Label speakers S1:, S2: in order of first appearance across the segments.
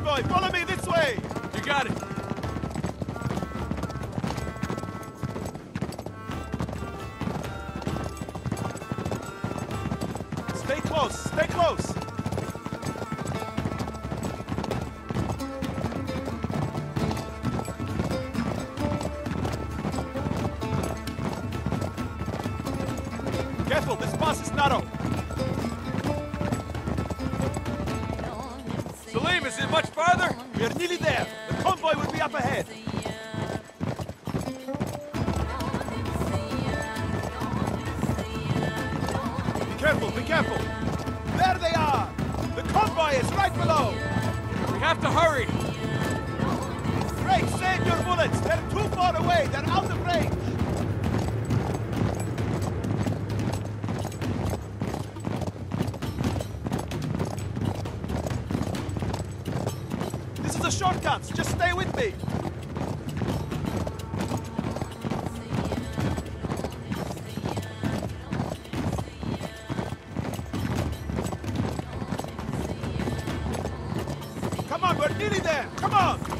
S1: boy. Follow me this way.
S2: You got it.
S1: Stay close. Stay close. up ahead. Be careful, be careful. There they are. The convoy is right below.
S2: We have to hurry.
S1: Great, save your bullets. They're too far away. They're out of range. shortcuts. Just stay with me. Nearly there. Come on.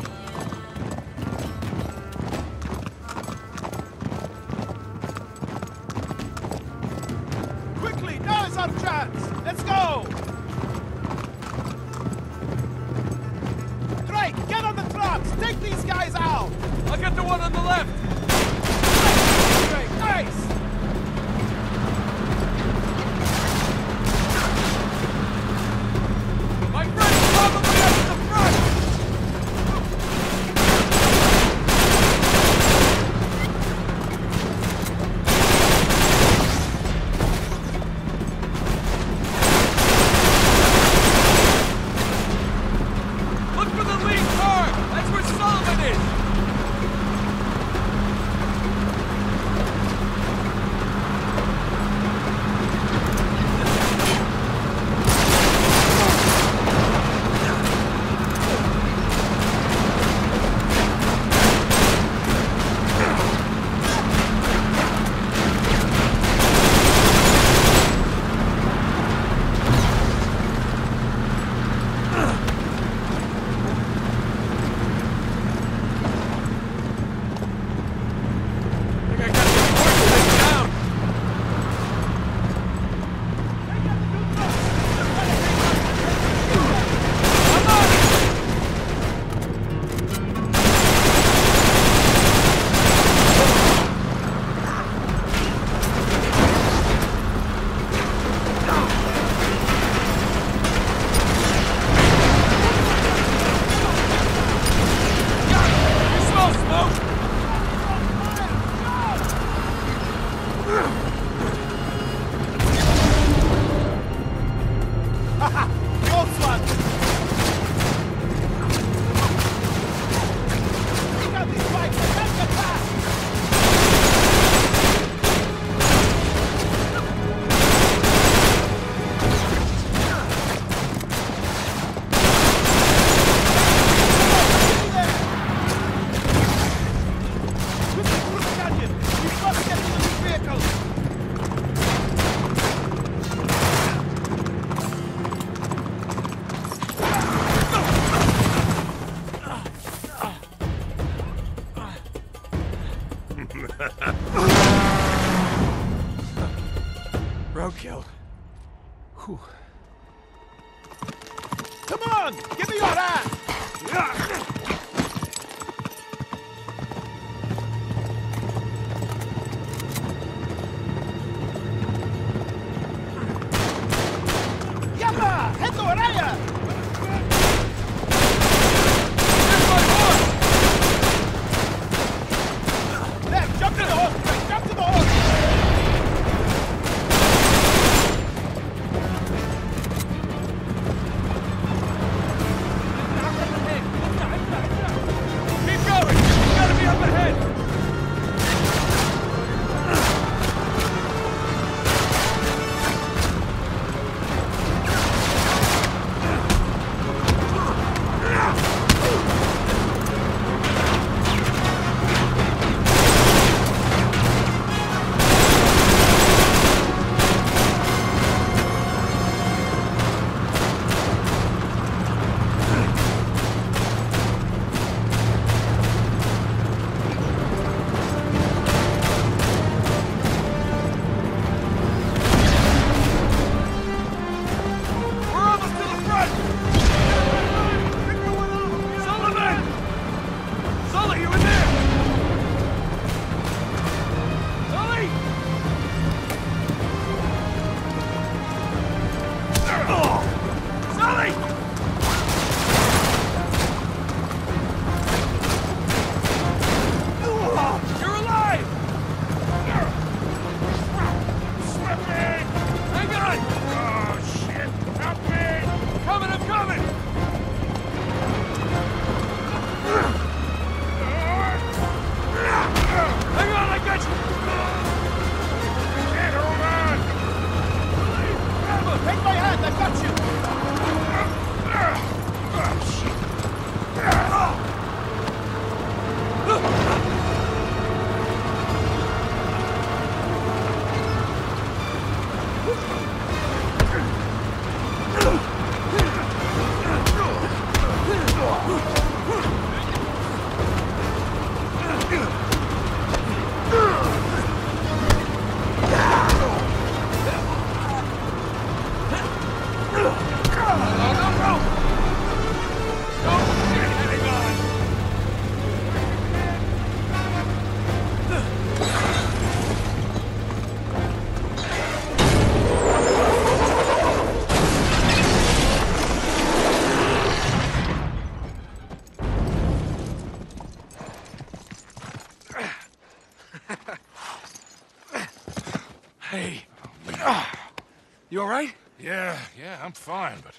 S2: You all right?
S3: Yeah, yeah, I'm fine, but...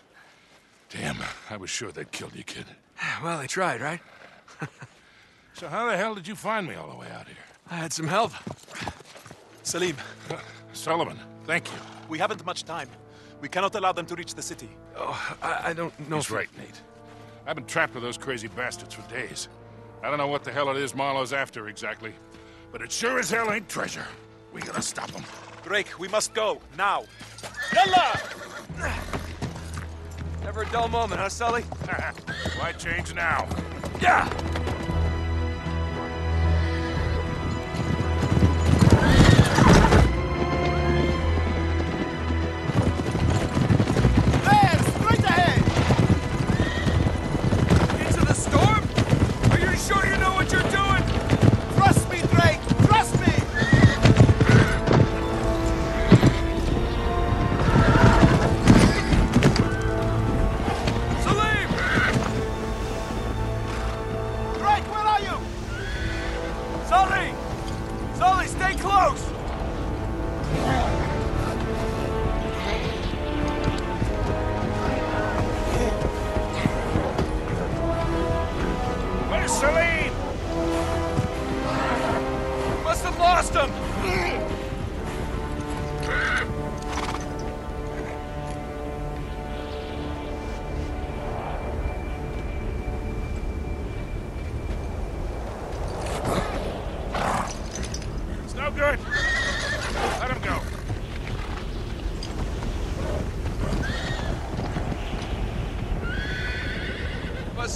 S3: Damn, I was sure they'd killed you, kid.
S2: Well, they tried, right?
S3: So how the hell did you find me all the way out here?
S2: I had some help.
S4: Salim,
S3: uh, Solomon, thank you.
S4: we haven't much time. We cannot allow them to reach the city.
S2: Oh, I, I don't know
S3: He's
S2: if...
S3: right, Nate. I've been trapped with those crazy bastards for days. I don't know what the hell it is Marlowe's after exactly, but it sure as hell ain't treasure. We gotta stop him.
S4: Drake, we must go, now. Yalla!
S2: Never a dull moment, huh, Sully?
S3: Why change now?
S2: Yeah!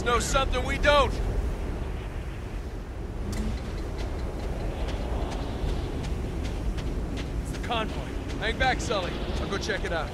S2: Know something we don't. It's the convoy. Hang back, Sully. I'll go check it out.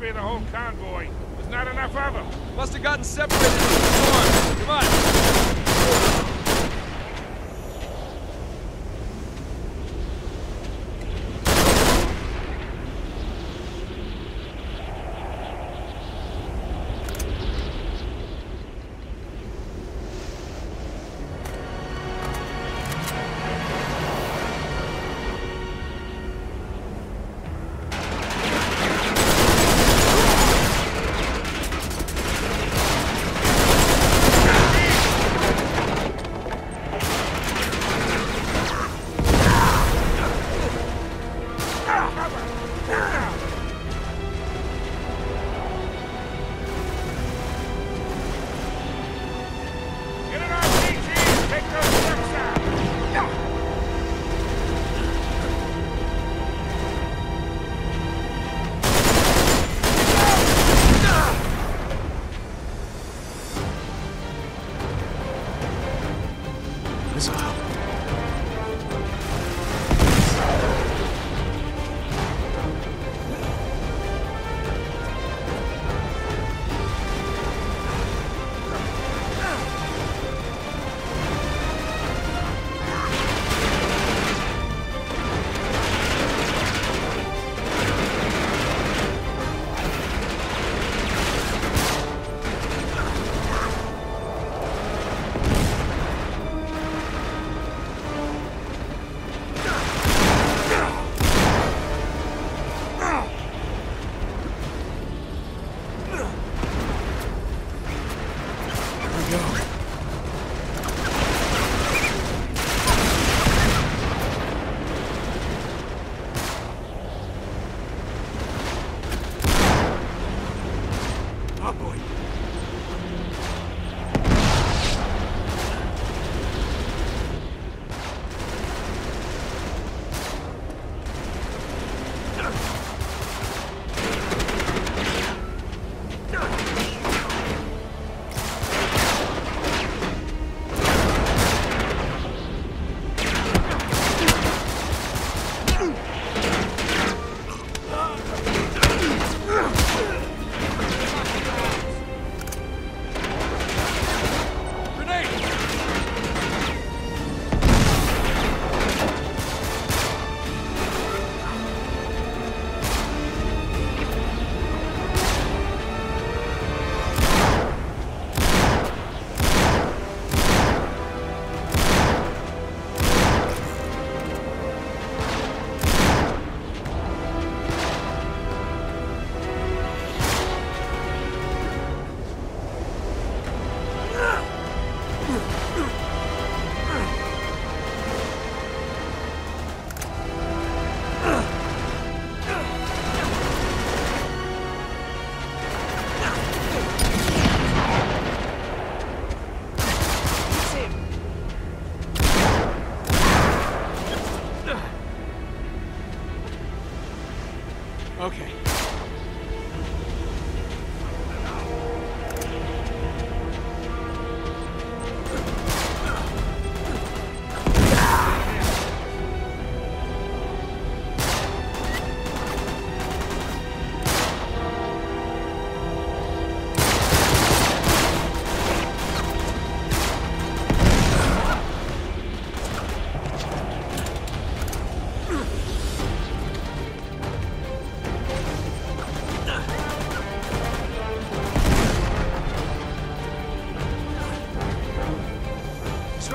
S3: Can't the whole convoy. There's not enough of them.
S2: Must have gotten separated in the storm. Come on.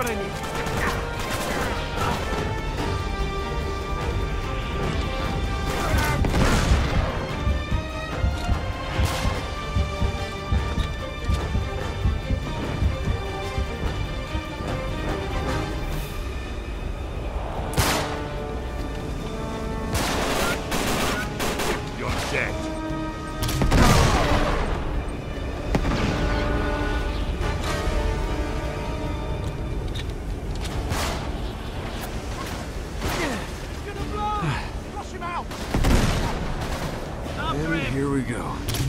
S2: That's And here we go.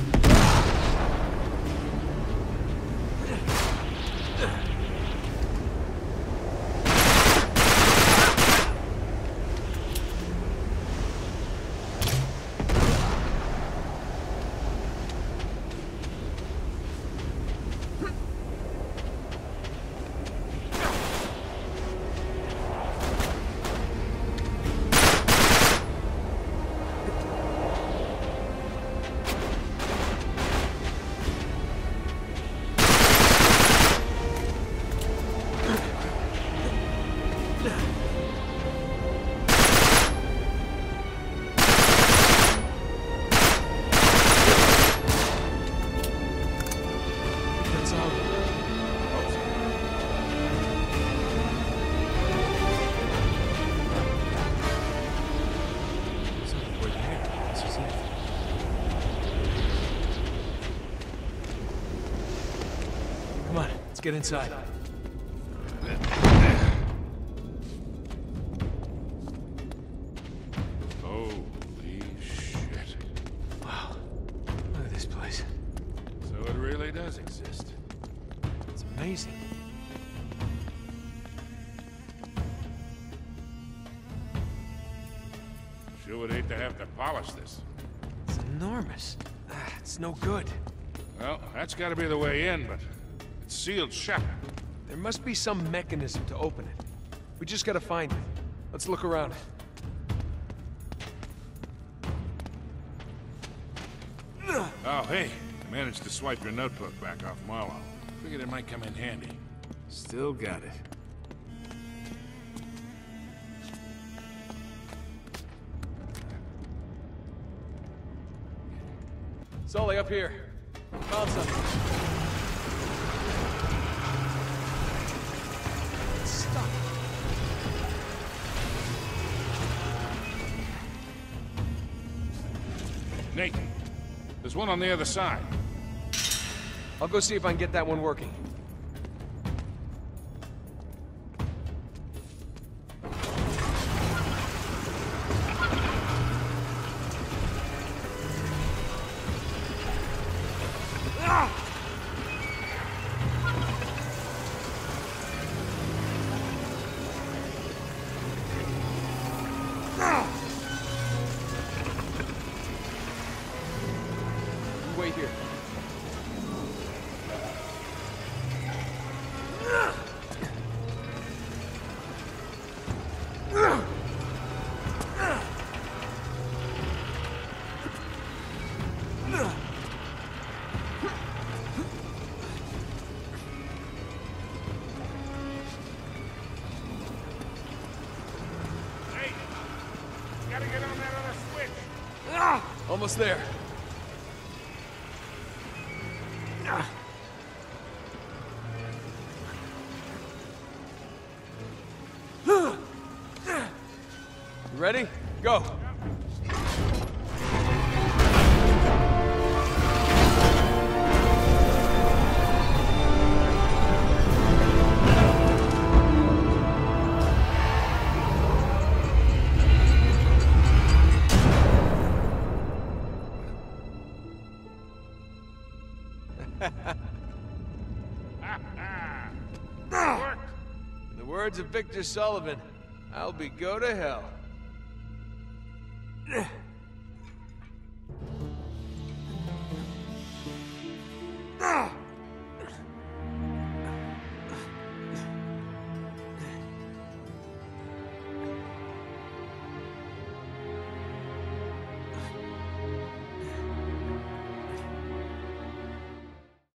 S2: Get inside.
S3: Holy shit.
S2: Wow. Look at this place.
S3: So it really does exist.
S2: It's amazing.
S3: Sure would hate to have to polish this.
S2: It's enormous. Ah, it's no good.
S3: Well, that's gotta be the way in, but sealed shut.
S2: There must be some mechanism to open it. We just gotta find it. Let's look around.
S3: Oh, hey, I managed to swipe your notebook back off Marlowe. Figured it might come in handy.
S2: Still got it. Sully, up here. Found something.
S3: Naked. There's one on the other side.
S2: I'll go see if I can get that one working. almost there. words of Victor Sullivan, I'll be go to hell.